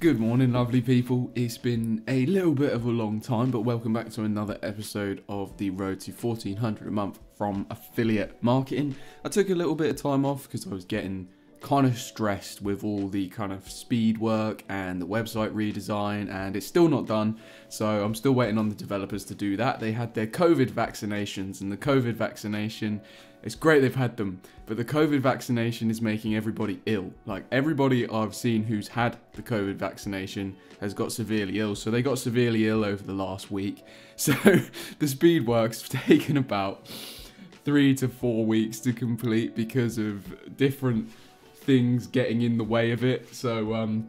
Good morning, lovely people. It's been a little bit of a long time, but welcome back to another episode of the Road to 1400 a month from affiliate marketing. I took a little bit of time off because I was getting kind of stressed with all the kind of speed work and the website redesign, and it's still not done. So I'm still waiting on the developers to do that. They had their COVID vaccinations, and the COVID vaccination it's great they've had them, but the COVID vaccination is making everybody ill. Like everybody I've seen who's had the COVID vaccination has got severely ill. So they got severely ill over the last week. So the speed work's taken about three to four weeks to complete because of different things getting in the way of it. So um,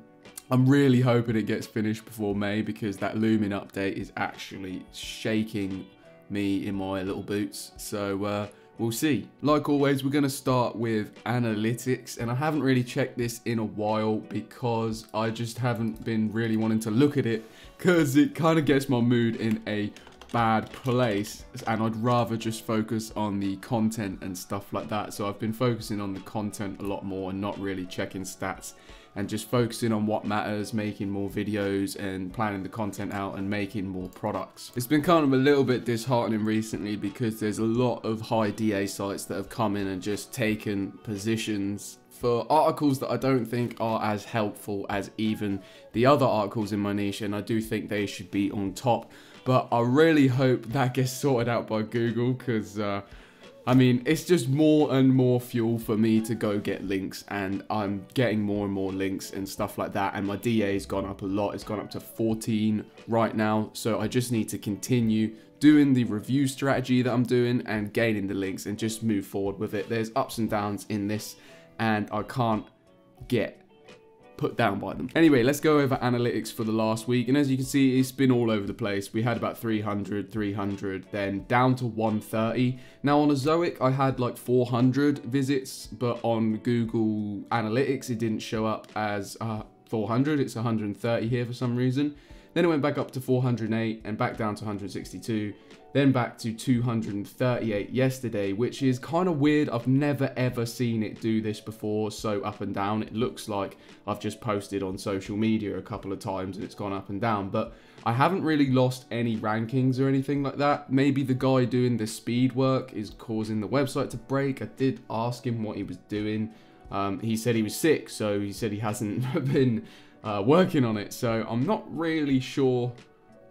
I'm really hoping it gets finished before May because that Lumin update is actually shaking me in my little boots. So uh, We'll see. Like always, we're going to start with analytics, and I haven't really checked this in a while because I just haven't been really wanting to look at it because it kind of gets my mood in a bad place and I'd rather just focus on the content and stuff like that. So I've been focusing on the content a lot more and not really checking stats and just focusing on what matters, making more videos and planning the content out and making more products. It's been kind of a little bit disheartening recently because there's a lot of high DA sites that have come in and just taken positions for articles that I don't think are as helpful as even the other articles in my niche and I do think they should be on top but I really hope that gets sorted out by Google because uh, I mean, it's just more and more fuel for me to go get links and I'm getting more and more links and stuff like that. And my DA's gone up a lot. It's gone up to 14 right now. So I just need to continue doing the review strategy that I'm doing and gaining the links and just move forward with it. There's ups and downs in this and I can't get put down by them. Anyway, let's go over analytics for the last week. And as you can see, it's been all over the place. We had about 300, 300, then down to 130. Now on Ezoic, I had like 400 visits, but on Google Analytics, it didn't show up as uh, 400. It's 130 here for some reason. Then it went back up to 408 and back down to 162 then back to 238 yesterday, which is kind of weird. I've never ever seen it do this before, so up and down. It looks like I've just posted on social media a couple of times and it's gone up and down, but I haven't really lost any rankings or anything like that. Maybe the guy doing the speed work is causing the website to break. I did ask him what he was doing. Um, he said he was sick, so he said he hasn't been uh, working on it. So I'm not really sure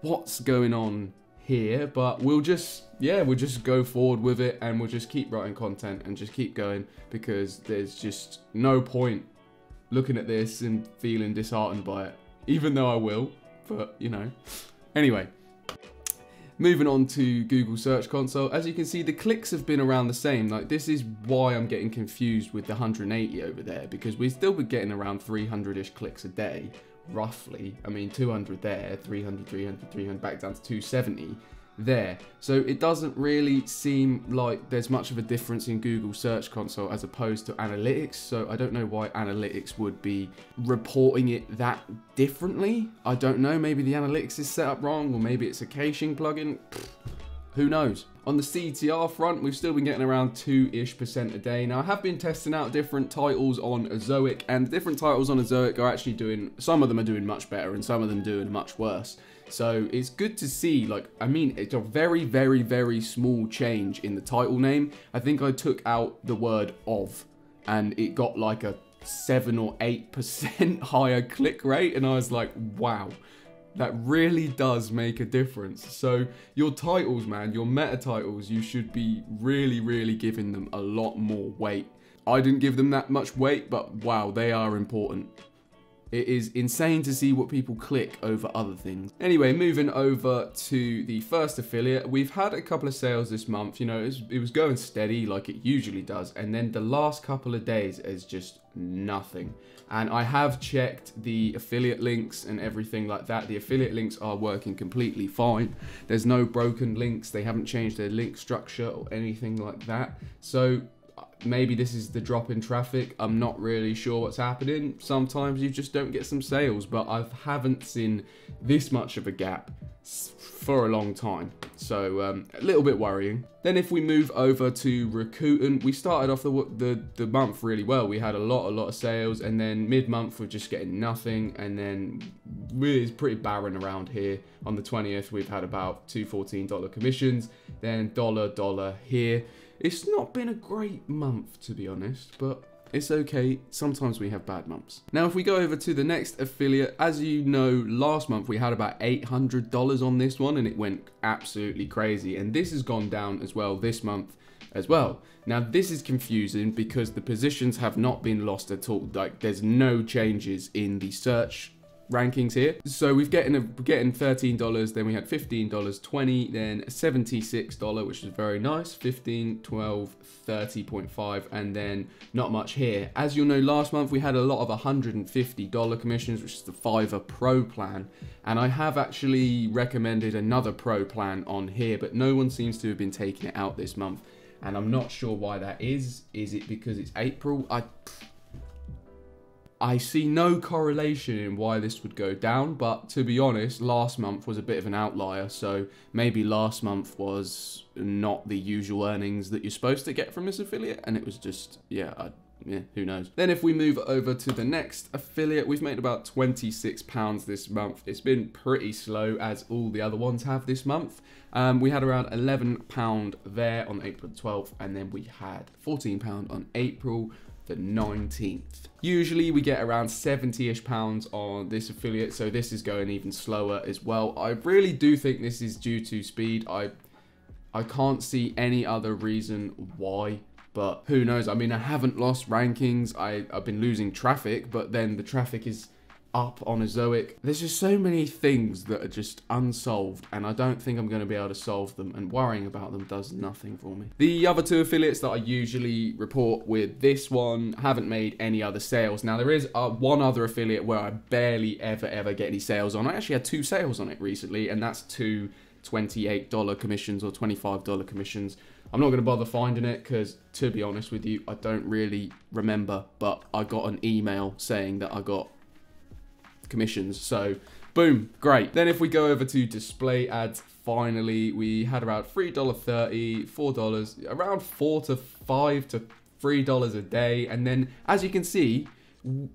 what's going on here, but we'll just, yeah, we'll just go forward with it and we'll just keep writing content and just keep going because there's just no point looking at this and feeling disheartened by it, even though I will, but you know. Anyway, moving on to Google Search Console, as you can see, the clicks have been around the same. Like this is why I'm getting confused with the 180 over there because we still be getting around 300-ish clicks a day roughly. I mean, 200 there, 300, 300, 300, back down to 270 there. So it doesn't really seem like there's much of a difference in Google Search Console as opposed to analytics. So I don't know why analytics would be reporting it that differently. I don't know. Maybe the analytics is set up wrong or maybe it's a caching plugin. Who knows? On the CTR front, we've still been getting around 2-ish percent a day. Now, I have been testing out different titles on Ezoic, and different titles on Ezoic are actually doing, some of them are doing much better, and some of them doing much worse. So it's good to see, like, I mean, it's a very, very, very small change in the title name. I think I took out the word of, and it got like a 7 or 8% higher click rate, and I was like, wow that really does make a difference. So your titles, man, your meta titles, you should be really, really giving them a lot more weight. I didn't give them that much weight, but wow, they are important. It is insane to see what people click over other things. Anyway, moving over to the first affiliate, we've had a couple of sales this month. You know, it was, it was going steady like it usually does. And then the last couple of days is just nothing. And I have checked the affiliate links and everything like that. The affiliate links are working completely fine. There's no broken links. They haven't changed their link structure or anything like that. So maybe this is the drop in traffic. I'm not really sure what's happening. Sometimes you just don't get some sales, but I haven't seen this much of a gap for a long time. So um, a little bit worrying. Then if we move over to Rakuten, we started off the, the, the month really well. We had a lot, a lot of sales and then mid-month we're just getting nothing. And then really it's pretty barren around here. On the 20th, we've had about two $14 commissions, then dollar, dollar here. It's not been a great month to be honest, but it's okay, sometimes we have bad months. Now if we go over to the next affiliate, as you know, last month we had about $800 on this one and it went absolutely crazy. And this has gone down as well this month as well. Now this is confusing because the positions have not been lost at all. Like there's no changes in the search rankings here. So we've getting a getting $13, then we had $15, 20, then $76, which is very nice, 15, 12, 30.5, and then not much here. As you'll know, last month we had a lot of $150 commissions, which is the Fiverr Pro plan, and I have actually recommended another Pro plan on here, but no one seems to have been taking it out this month, and I'm not sure why that is. Is it because it's April? I I see no correlation in why this would go down, but to be honest, last month was a bit of an outlier, so maybe last month was not the usual earnings that you're supposed to get from this affiliate, and it was just, yeah, I, yeah, who knows. Then if we move over to the next affiliate, we've made about £26 this month. It's been pretty slow, as all the other ones have this month. Um, we had around £11 there on April 12th, and then we had £14 on April the 19th. Usually we get around 70-ish pounds on this affiliate, so this is going even slower as well. I really do think this is due to speed. I I can't see any other reason why, but who knows? I mean, I haven't lost rankings. I, I've been losing traffic, but then the traffic is up on Ezoic. There's just so many things that are just unsolved and I don't think I'm going to be able to solve them and worrying about them does nothing for me. The other two affiliates that I usually report with this one haven't made any other sales. Now there is uh, one other affiliate where I barely ever ever get any sales on. I actually had two sales on it recently and that's two $28 commissions or $25 commissions. I'm not going to bother finding it because, to be honest with you, I don't really remember. But I got an email saying that I got commissions. So boom, great. Then if we go over to display ads, finally, we had about $3.30, $4, around 4 to 5 to $3 a day. And then as you can see,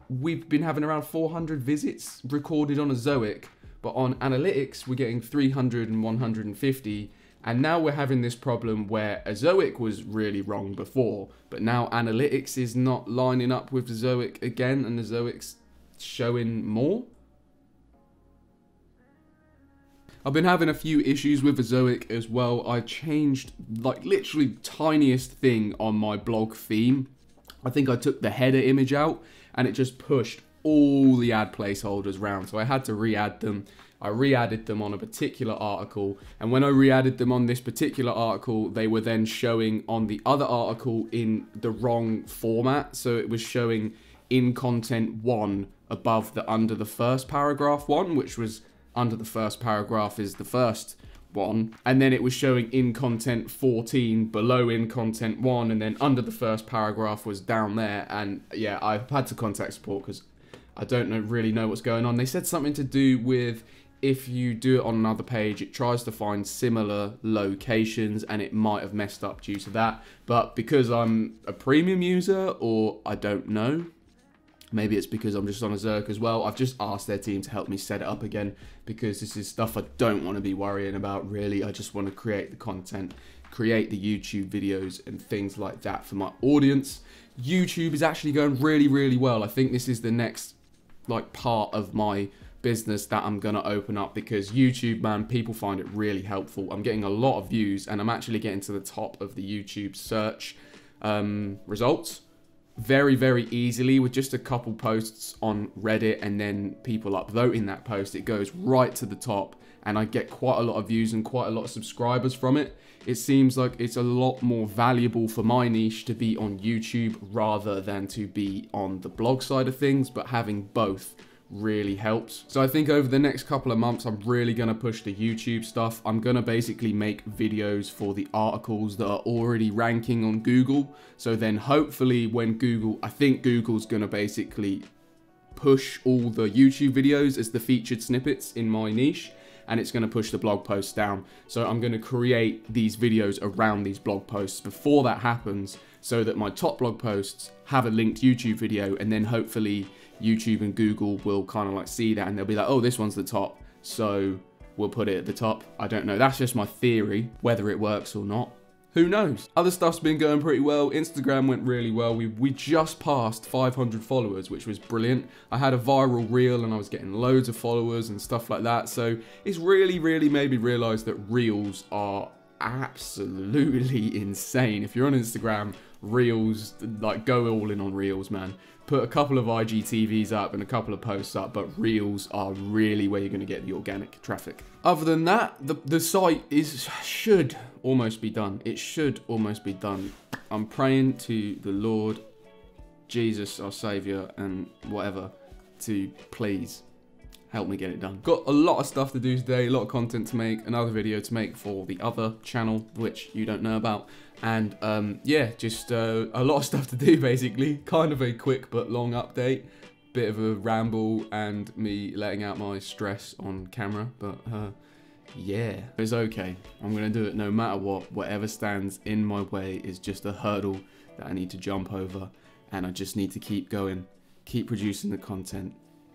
we've been having around 400 visits recorded on Ezoic, but on analytics, we're getting 300 and 150. And now we're having this problem where Ezoic was really wrong before, but now analytics is not lining up with Zoic again, and Ezoic's showing more. I've been having a few issues with Ezoic as well. I changed like literally tiniest thing on my blog theme. I think I took the header image out and it just pushed all the ad placeholders round. So I had to re-add them. I re-added them on a particular article. And when I re-added them on this particular article, they were then showing on the other article in the wrong format. So it was showing in content one above the under the first paragraph one, which was under the first paragraph is the first one. And then it was showing in content 14 below in content 1 and then under the first paragraph was down there. And yeah I've had to contact support because I don't know, really know what's going on. They said something to do with if you do it on another page it tries to find similar locations and it might have messed up due to that. But because I'm a premium user or I don't know Maybe it's because I'm just on a Zerk as well. I've just asked their team to help me set it up again because this is stuff I don't want to be worrying about really. I just want to create the content, create the YouTube videos and things like that for my audience. YouTube is actually going really, really well. I think this is the next like part of my business that I'm going to open up because YouTube, man, people find it really helpful. I'm getting a lot of views and I'm actually getting to the top of the YouTube search um, results very, very easily with just a couple posts on Reddit and then people upvoting that post. It goes right to the top and I get quite a lot of views and quite a lot of subscribers from it. It seems like it's a lot more valuable for my niche to be on YouTube rather than to be on the blog side of things, but having both really helps. So I think over the next couple of months, I'm really going to push the YouTube stuff. I'm going to basically make videos for the articles that are already ranking on Google. So then hopefully when Google, I think Google's going to basically push all the YouTube videos as the featured snippets in my niche. and it's going to push the blog posts down. So I'm going to create these videos around these blog posts before that happens so that my top blog posts have a linked YouTube video and then hopefully YouTube and Google will kind of like see that and they'll be like, oh, this one's the top. So we'll put it at the top. I don't know. That's just my theory, whether it works or not. Who knows? Other stuff's been going pretty well. Instagram went really well. We, we just passed 500 followers, which was brilliant. I had a viral reel and I was getting loads of followers and stuff like that. So it's really, really made me realize that reels are absolutely insane. If you're on Instagram, reels, like go all in on reels, man. Put a couple of IGTVs up and a couple of posts up, but reels are really where you're going to get the organic traffic. Other than that, the, the site is should almost be done. It should almost be done. I'm praying to the Lord, Jesus, our Saviour, and whatever, to please help me get it done. Got a lot of stuff to do today, a lot of content to make, another video to make for the other channel, which you don't know about. And um, yeah, just uh, a lot of stuff to do basically. Kind of a quick but long update. Bit of a ramble and me letting out my stress on camera, but uh, yeah, it's okay. I'm gonna do it no matter what. Whatever stands in my way is just a hurdle that I need to jump over, and I just need to keep going, keep producing the content,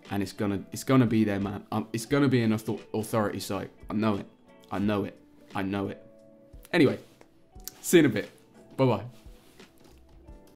and it's gonna it's gonna be there, man. Um, it's gonna be an authority site. I know it. I know it. I know it. Anyway, see you in a bit. Bye bye.